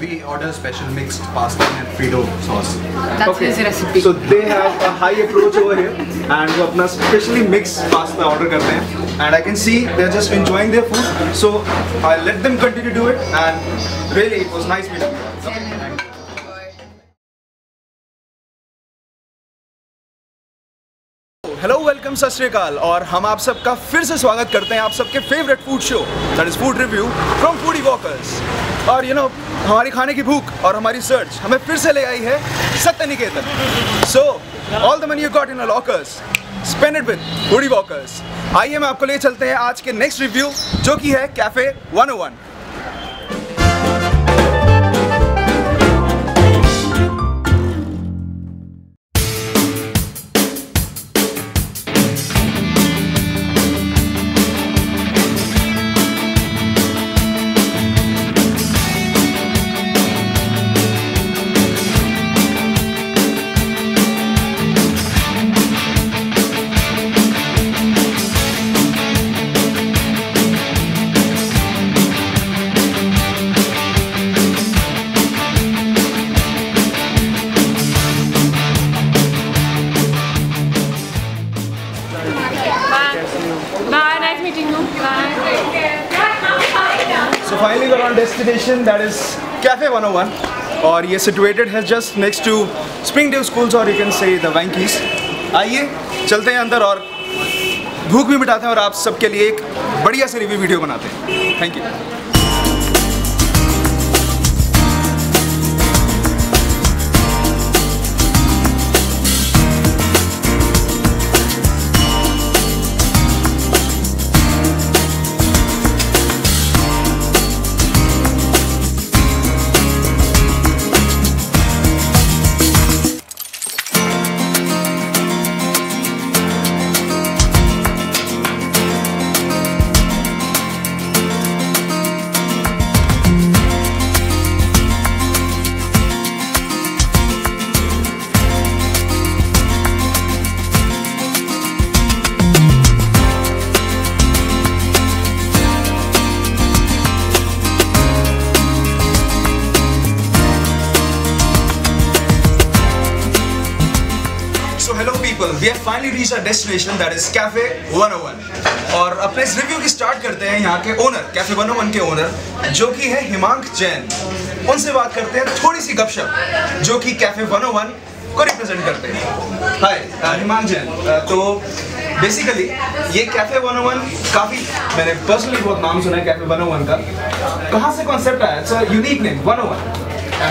We order special mixed pasta and Frito sauce. That's his recipe. So they have a high approach over here and वो अपना specially mixed pasta order करते हैं and I can see they're just enjoying their food so I'll let them continue to do it and really it was nice meeting you. सत श्रीकाल और हम आप सबका फिर से स्वागत करते हैं आप सबके favourite food show that is food review from foodie walkers और यू you नो know, हमारी खाने की भूख और हमारी सर्च हमें फिर से ले आई है Satya Niketan so all the money you got in a lockers spend it with Foodie Walkers आइए मैं आपको ले चलते हैं आज के नेक्स्ट रिव्यू जो कि है cafe 101 Bye. Nice meeting you. Bye. So finally we're on destination that is Cafe 101 और ये situated है just next to Springdale Schools or you can say the Wankies. आइए चलते हैं अंदर और भूख भी मिटाते हैं और आप सबके लिए एक बढ़िया से रिव्यू वीडियो बनाते हैं thank you we have finally reach our destination that is cafe 101 और अपने इस रिव्यू की स्टार्ट करते हैं यहाँ के ओनर कैफ़े 101 के ओनर जो कि है हिमांक जैन। उनसे बात करते हैं थोड़ी सी गपशप जो कि कैफ़े 101 को रिप्रेजेंट करते हैं। हाय हिमांक जैन uh, तो बेसिकली ये कैफ़े 101 काफ़ी मैंने पर्सनली बहुत नाम सुना है कैफ़े 101 का। कहाँ से कॉन्सेप्ट आया? इट्स यूनिक नेम 101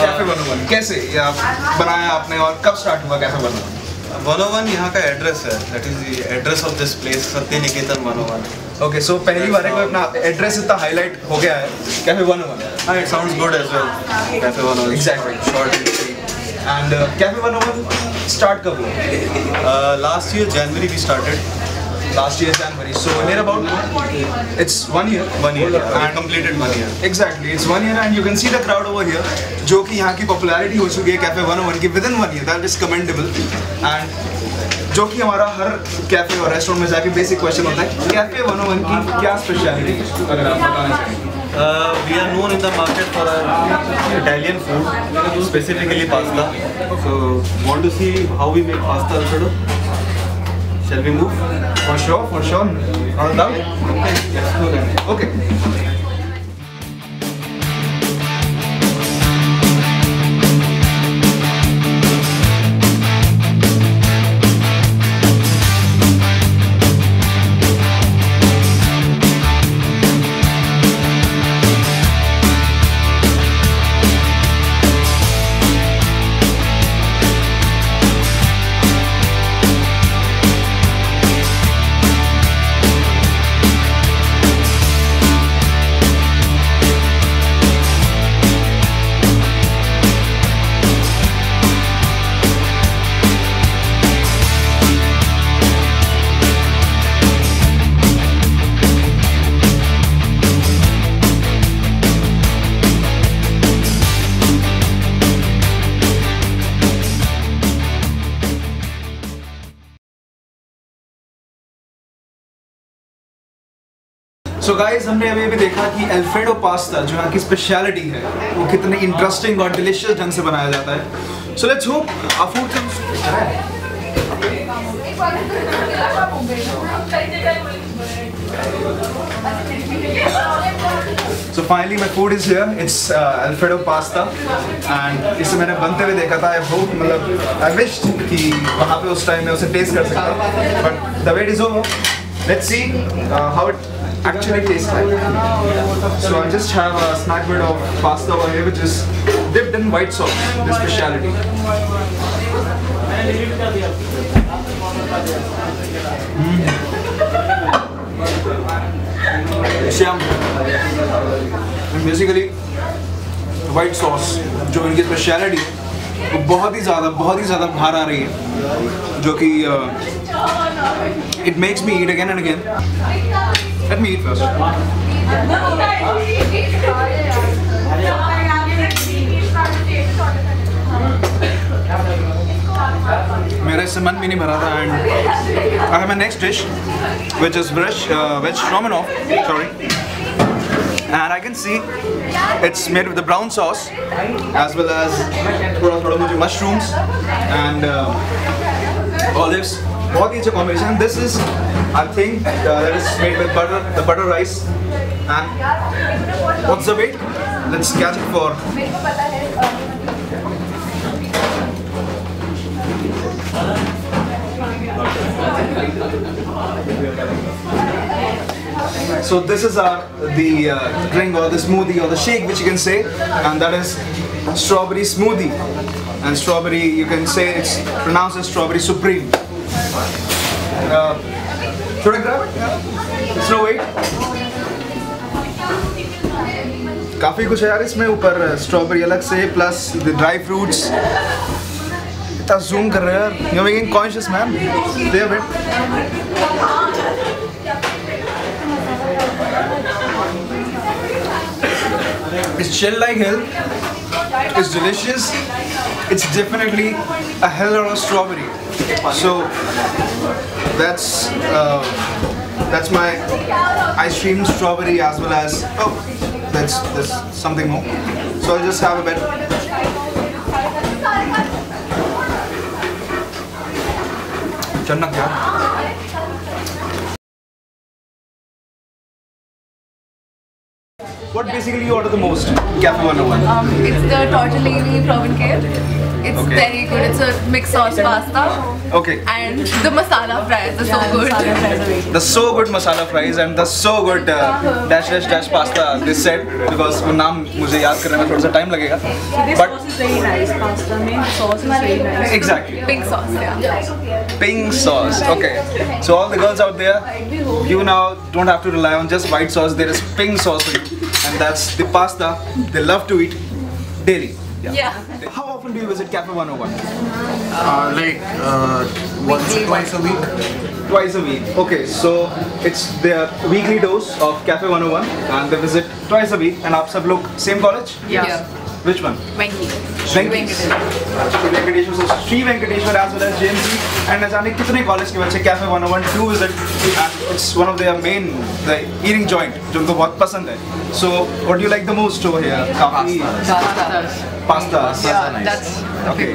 कैफ़े 101 कैसे? बनाया आपने और कब स्टार्ट हुआ कैफ़े 101 101 यहाँ का एड्रेस है. That is the address of this place Satya Niketan 101 okay so पहली बार एक अपना एड्रेस इतना हाईलाइट हो गया है. कैफ़े 101 हाँ it sounds good as well cafe 101 exactly short and and cafe 101 start कब हुआ? Last year January we started last year January so near about it's one year one year and completed one year exactly it's one year and you can see the crowd over here जो कि यहाँ की popularity हो चुकी है cafe 101 की within one year that is commendable and जो कि हमारा हर कैफ़े और रेस्टोरेंट में जाके बेसिक क्वेश्चन होता है कैफ़े 101 की क्या स्पेशलिटी अगर आप बताना चाहें। We are known in the market for Italian food specifically pasta so want to see how we make pasta also Shall we move? For sure, for sure. Not a doubt. Let's. Okay. So guys हमने अभी अभी देखा कि alfredo pasta जो यहाँ की speciality है वो कितने इंटरेस्टिंग और डिलीशियस ढंग से बनाया जाता है so let's hope our food comes So finally my food is here. It's uh, Alfredo pasta and इसे मैंने बनते हुए देखा था. I hope मतलब I wished कि वहाँ पे उस टाइम में उसे टेस्ट कर सकता. But the wait is over. Let's see uh, how it actually tastes like. So I just have a snack bit of pasta over here which is dipped in white sauce. The speciality. Shyam basically white sauce जो इनकी speciality वो बहुत ही ज़्यादा बहुत ही ज़्यादा बाहर आ रही है जो कि it makes me eat again and again let me eat first मेरा इससे मन भी नहीं भरा था and I have my next dish which is veg uh, veg stroganoff sorry and I can see it's made with the brown sauce as well as थोड़ा थोड़ा मुझे mushrooms and uh, olives बहुत ही अच्छा combination this is I think uh, that is made with butter the butter rice and what's the weight let's catch it for So this is our the uh, drink or the smoothie or the shake which you can say and that is strawberry smoothie and strawberry you can say it's pronounced as strawberry supreme. काफ़ी कुछ है यार इसमें, ऊपर strawberry अलग से plus dry fruits इतना zoom कर रहे हैं you making conscious ma'am they it's chill like hell it's delicious it's definitely a hell और strawberry So that's uh, that's my ice cream, strawberry as well as oh, that's that's something more. So I'll just have a bit. What basically you order the most? Cafe 101. Um, it's the tortellini from cake. It's Okay. very good. It's a mixed sauce pasta. Okay. And the masala fries are so good. The so good masala fries and the so good uh, dash dash dash pasta they said because वो नाम मुझे याद करने में थोड़ा सा time लगेगा but sauce is very nice. Pasta mein sauce is very nice. exactly Pink sauce, yeah. pink sauce okay so all the girls out there you now don't have to rely on just white sauce there is pink sauce for you and that's the pasta they love to eat daily Yeah. How often do you visit Cafe 101? Uh, like uh, once, twice a week. Twice a week. Okay, so it's their weekly dose of Cafe 101 and they visit twice a week. And aap sab log same college? Yeah. yeah. Which one Venki. Venkatesh. Shri Venkateshwar, so Shri Venkateshwar as well as JMC and न जाने कितने college के बच्चे cafe 101 to visit and it's one of their main the eating joint जो उनको बहुत पसंद है so what do you like the most over here काफ़ी pasta Yeah, that's okay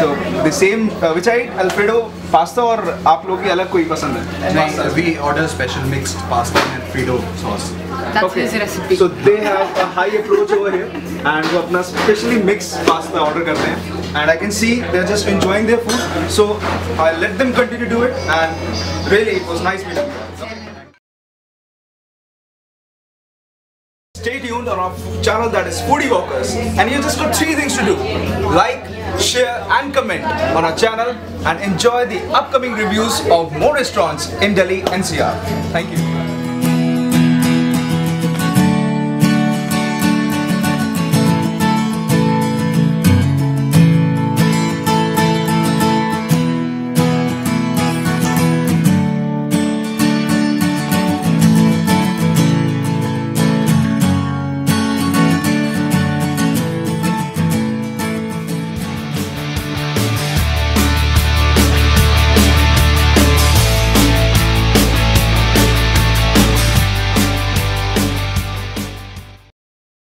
so the same uh, which I eat Alfredo pasta और आप लोग की अलग कोई पसंद है No, we order special mixed pasta and Frito sauce. that's his recipe. So they have a high approach over here and वो अपना specially mixed pasta order करते हैं and I can see they're just enjoying their food so I'll let them continue to do it and really it was nice meeting you. Stay tuned on our channel that is Foodie Walkers and you just got three things to do like share and comment on our channel and enjoy the upcoming reviews of more restaurants in Delhi NCR. Thank you.